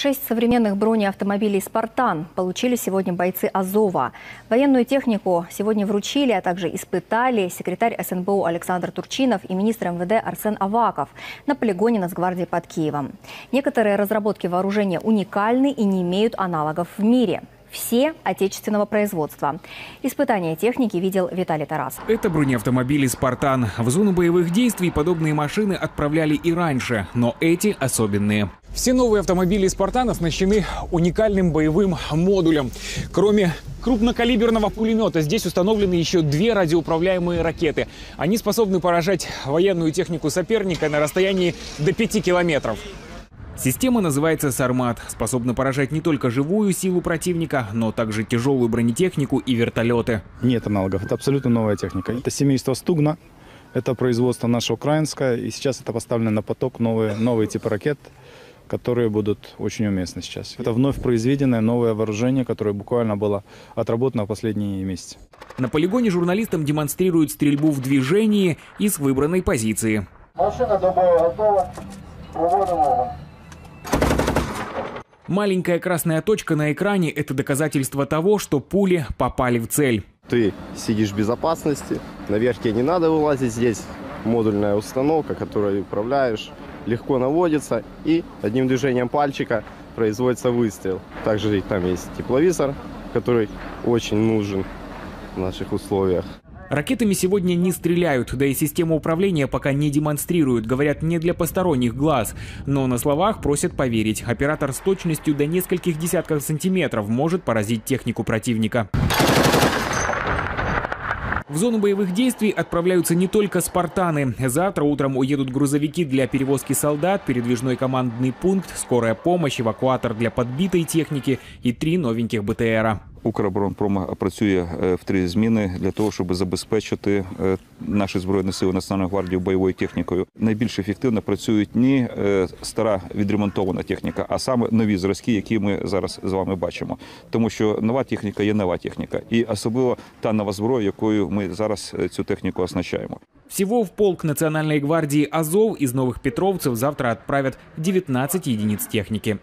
Шесть современных бронеавтомобилей «Спартан» получили сегодня бойцы «Азова». Военную технику сегодня вручили, а также испытали секретарь СНБУ Александр Турчинов и министр МВД Арсен Аваков на полигоне Нацгвардии под Киевом. Некоторые разработки вооружения уникальны и не имеют аналогов в мире все отечественного производства. Испытания техники видел Виталий Тарасов. Это бронеавтомобили «Спартан». В зону боевых действий подобные машины отправляли и раньше, но эти особенные. Все новые автомобили «Спартан» оснащены уникальным боевым модулем. Кроме крупнокалиберного пулемета, здесь установлены еще две радиоуправляемые ракеты. Они способны поражать военную технику соперника на расстоянии до 5 километров. Система называется «Сармат», способна поражать не только живую силу противника, но также тяжелую бронетехнику и вертолеты. Нет аналогов, это абсолютно новая техника. Это семейство «Стугна», это производство наше украинское, и сейчас это поставлено на поток новые, новые типы ракет, которые будут очень уместны сейчас. Это вновь произведенное новое вооружение, которое буквально было отработано в последние месяцы. На полигоне журналистам демонстрируют стрельбу в движении из выбранной позиции. Машина до боя готова. Проводим огонь. Маленькая красная точка на экране – это доказательство того, что пули попали в цель. Ты сидишь в безопасности, наверх тебе не надо вылазить, здесь модульная установка, которой управляешь, легко наводится и одним движением пальчика производится выстрел. Также там есть тепловизор, который очень нужен в наших условиях. Ракетами сегодня не стреляют, да и систему управления пока не демонстрируют, говорят, не для посторонних глаз. Но на словах просят поверить. Оператор с точностью до нескольких десятков сантиметров может поразить технику противника. В зону боевых действий отправляются не только «Спартаны». Завтра утром уедут грузовики для перевозки солдат, передвижной командный пункт, скорая помощь, эвакуатор для подбитой техники и три новеньких БТРа. Укроборонпром працює в три зміни для того, щоб забезпечити наші збройні сили Національної гвардії бойовою технікою. Найбільш ефективно працюють не стара відремонтована техніка, а саме нові зразки, які ми зараз з вами бачимо. Тому що нова техніка є нова техніка, і особливо та нова зброя, якою ми зараз цю техніку оснащаємо. Всего в полк Национальной гвардии «Азов» из Новых Петровцев завтра отправят 19 единиц техники.